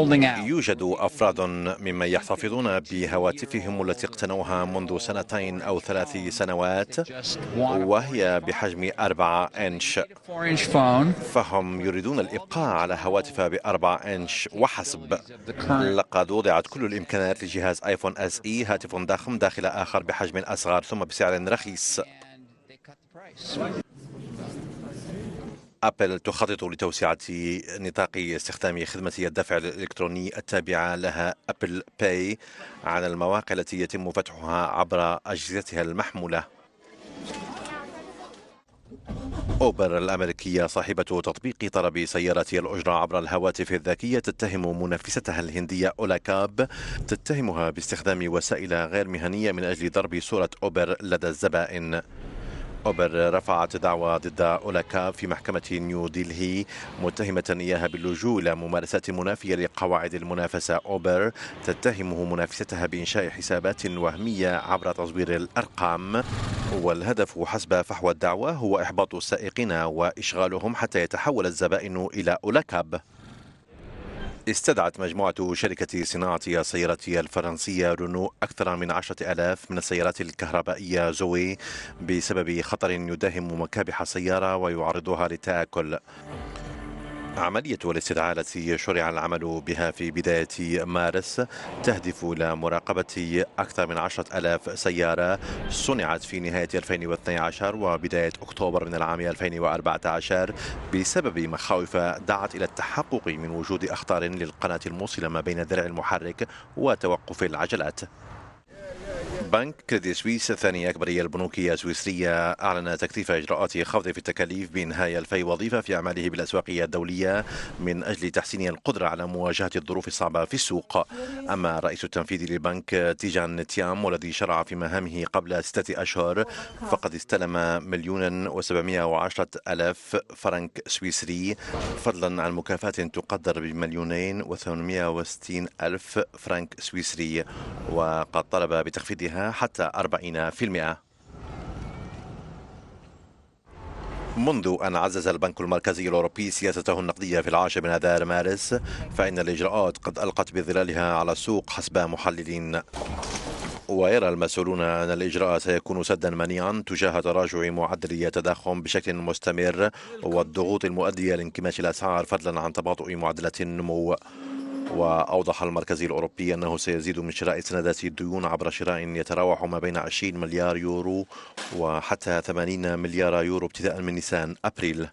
يوجد أفراد ممن يحتفظون بهواتفهم التي اقتنوها منذ سنتين أو ثلاث سنوات وهي بحجم أربعة إنش. فهم يريدون الإبقاء على هواتف بأربعة إنش وحسب. لقد وضعت كل الإمكانات لجهاز آيفون إس إي هاتف ضخم داخل آخر بحجم أصغر ثم بسعر رخيص. أبل تخطط لتوسعة نطاق استخدام خدمة الدفع الإلكتروني التابعة لها أبل باي على المواقع التي يتم فتحها عبر أجهزتها المحمولة. أوبر الأمريكية صاحبة تطبيق طلب سيارة الأجرة عبر الهواتف الذكية تتهم منافستها الهندية أولاكاب تتهمها باستخدام وسائل غير مهنية من أجل ضرب صورة أوبر لدى الزبائن. أوبر رفعت دعوى ضد أولاكا في محكمة نيو ديلهي متهمة إياها باللجوء إلى ممارسات منافية لقواعد المنافسة. أوبر تتهم منافستها بإنشاء حسابات وهمية عبر تزوير الأرقام. والهدف حسب فحوى الدعوى هو إحباط السائقين وإشغالهم حتى يتحول الزبائن إلى أولاكاب استدعت مجموعة شركة صناعة السيارة الفرنسية رونو أكثر من عشرة ألاف من السيارات الكهربائية زوي بسبب خطر يداهم مكابح السيارة ويعرضها للتآكل عملية الاستدعاء التي شرع العمل بها في بداية مارس تهدف إلى مراقبة أكثر من عشرة ألاف سيارة. صنعت في نهاية 2012 وبداية أكتوبر من العام 2014 بسبب مخاوف دعت إلى التحقق من وجود أخطار للقناة الموصلة ما بين درع المحرك وتوقف العجلات. بنك كريدي سويس الثاني أكبر البنوك السويسرية أعلن تكثيف إجراءات خفض في التكاليف بإنهاء ألفي وظيفة في أعماله بالأسواق الدولية من أجل تحسين القدرة على مواجهة الظروف الصعبة في السوق. أما الرئيس التنفيذي للبنك تيجان تيام والذي شرع في مهامه قبل ستة أشهر فقد استلم مليون وسبعمائة وعشرة ألاف فرنك سويسري فضلا عن مكافأة تقدر بمليونين وثمانمائة وستين ألف فرنك سويسري. وقد طلب بتخفيضها حتى 40% منذ أن عزز البنك المركزي الأوروبي سياسته النقدية في العاشر من آذار مارس فإن الإجراءات قد ألقت بظلالها على السوق حسب محللين. ويرى المسؤولون أن الإجراء سيكون سدا منيعا تجاه تراجع معدل التضخم بشكل مستمر والضغوط المؤدية لانكماش الأسعار فضلا عن تباطؤ معدلات النمو. وأوضح المركزي الأوروبي أنه سيزيد من شراء سندات الديون عبر شراء يتراوح ما بين 20 مليار يورو وحتى 80 مليار يورو ابتداء من نيسان أبريل.